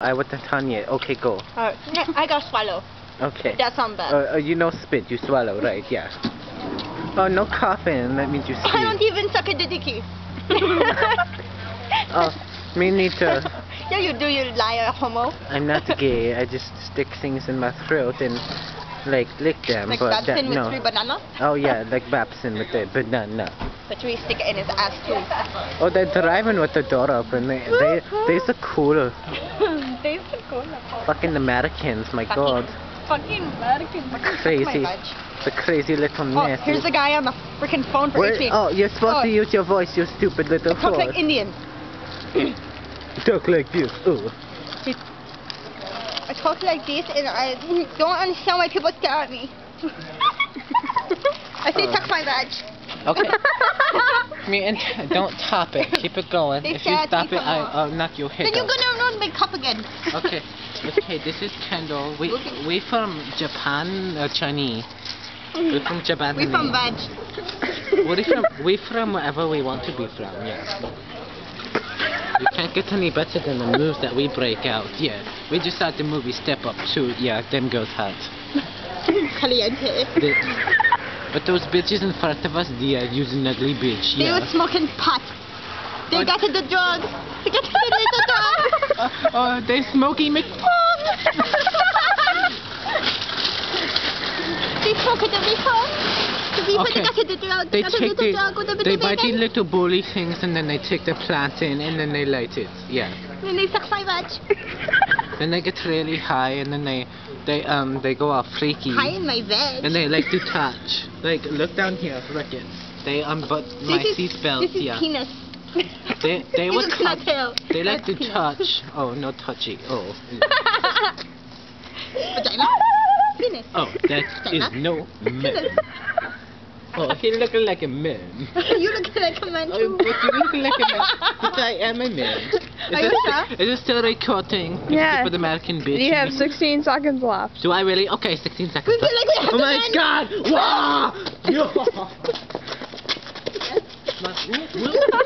I want the Tanya. Okay, go. Uh, I got swallow. Okay. That sounds bad. Uh, uh, you know spit, you swallow, right? Yeah. Oh, no coughing. That means you I don't even suck a dicky. Oh, me neither. yeah, you do, you liar, homo. I'm not gay. I just stick things in my throat and like lick them. Like but Babson that, with no. three banana, Oh yeah, like Babson with the banana. But we stick it in his ass too. Oh, they're driving with the door open. They, they, they're so cool. They so cool. Fucking Americans, my Fucking- god. Fucking Americans. Crazy. The crazy little oh, mess. here's the guy on the freaking phone for Where- HP. oh, you're supposed Oh. to use your voice, you stupid little Talk like Indian. Talk like this. Oh. I talk like this and I don't understand why people stare at me. I say Oh. suck my vag. Okay. Me and don't top it. Keep it going. They if you stop it, I, I'll knock your head Then you're gonna ruin my cup again. Okay. Okay, this is Kendall. We Okay. we from Japan, uh, Chinese. We from Japan. We from veg. We from we from wherever we want to be from. Yeah. You can't get any better than the moves that we break out. Yeah. We just saw the movie Step Up 2. Yeah, them girls hot. Caliente. But those bitches in front of us, they are using ugly bitch. They Yeah. were smoking pot. They got the drugs. They got the little drugs. Uh, uh, they smoking McFun. They smoking the reefer. Okay. they the drugs. They take the drug they buy the little bully things and then they take the plant in and then they light it. Yeah. Then they suck my veg. Then they get really high and then they they um they go all freaky. High in my veg. And they like to touch. Like look down here, look it. They unbut my seatbelt. This is Yeah. penis. They they would touch. They like to penis. touch. Oh no touchy. Oh. Vagina. Penis. Oh, that is no man. Oh, he looking like a man. you look like a man Oh, too. but you look like a man. But I am a man. Is, Are you sure? is this still recording? Yeah. Stupid American bitch. You have 16 seconds left. Do I really? Okay, 16 seconds. We feel like we have oh my god! Wow!